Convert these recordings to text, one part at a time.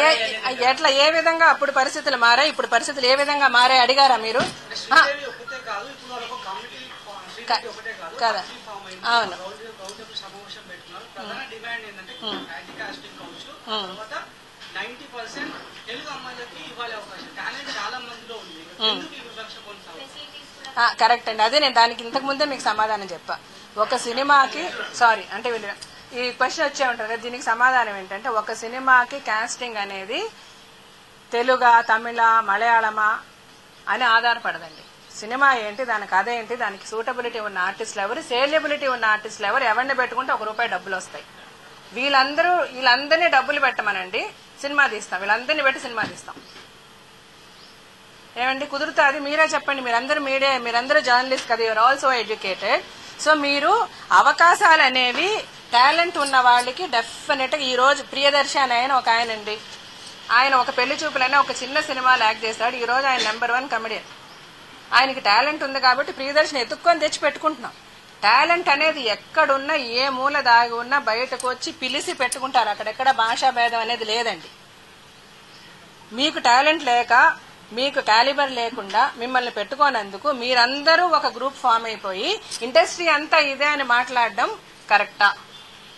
ఏ ఎట్లా ఏ విధంగా అప్పుడు పరిస్థితులు మారాయి? ఇప్పుడు పరిస్థితులు ఏ విధంగా మారాయి అడిగారా మీరు? కాదు. అవును. కరెక్ట్ అండి. అదే నేను దానికి ఇంతకు ముందే మీకు సమాధానం చెప్పా. ఒక సినిమాకి సారీ అంటే వీళ్ళు ఈ క్వశ్చన్ వచ్చే ఉంటారు కదా దీనికి సమాధానం ఏంటంటే ఒక సినిమాకి కాస్టింగ్ అనేది తెలుగు తమిళ మలయాళమా అని ఆధారపడదండి. సినిమా ఏంటి దాని కథ ఏంటి దానికి సూటబిలిటీ ఉన్న ఆర్టిస్టులు ఎవరు సేలియబిలిటీ ఉన్న ఆర్టిస్టులు ఎవరు ఎవరిని పెట్టుకుంటే ఒక రూపాయి డబ్బులు వస్తాయి. వీళ్ళందరూ వీళ్ళందరినీ డబ్బులు పెట్టమనండి సినిమా తీస్తాం. వీళ్ళందరినీ పెట్టి సినిమా తీస్తాం. ఏమండి కుదురుతుంది? మీరే చెప్పండి. మీరందరూ మీడియా మీరందరూ జర్నలిస్ట్ కదా యూఆర్ ఆల్సో ఎడ్యుకేటెడ్ సో మీరు అవకాశాలు అనేవి టాలెంట్ ఉన్న వాళ్ళకి డెఫినెట్గా ఈ రోజు ప్రియదర్శి అని ఆయన ఒక ఆయన అండి ఆయన ఒక పెళ్ళి చూపులనే ఒక చిన్న సినిమాలో యాక్ట్ చేశాడు. ఈ రోజు ఆయన నెంబర్ వన్ కమెడియన్ ఆయనకి టాలెంట్ ఉంది కాబట్టి ప్రియదర్శిని ఎత్తుక్కొని తెచ్చి పెట్టుకుంటున్నాం. టాలెంట్ అనేది ఎక్కడున్నా ఏ మూల దాగి ఉన్నా బయటకు వచ్చి పిలిచి పెట్టుకుంటారు. అక్కడెక్కడ భాషా భేదం అనేది లేదండి. మీకు టాలెంట్ లేక మీకు క్యాలిబర్ లేకుండా మిమ్మల్ని పెట్టుకోనందుకు మీరందరూ ఒక గ్రూప్ ఫామ్ అయిపోయి ఇండస్ట్రీ అంతా ఇదే అని మాట్లాడడం కరెక్టా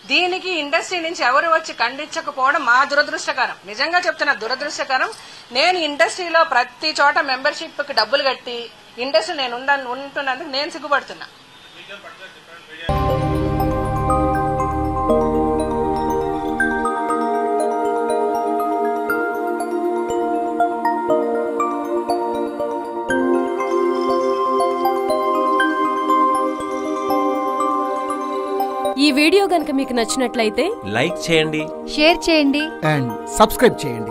దీనికి ఇండస్ట్రీ నుంచి ఎవరు వచ్చి ఖండించకపోవడం మా దురదృష్టకరం. నిజంగా చెప్తున్నా దురదృష్టకరం నేను ఇండస్ట్రీలో ప్రతి చోట మెంబర్షిప్కి డబ్బులు కట్టి ఇండస్ట్రీ నేను ఉండ- ఉంటున్నందుకు నేను సిగ్గుపడుతున్నా. ఈ వీడియో గనుక మీకు నచ్చినట్లయితే లైక్ చేయండి. షేర్ చేయండి. అండ్ సబ్స్క్రైబ్ చేయండి.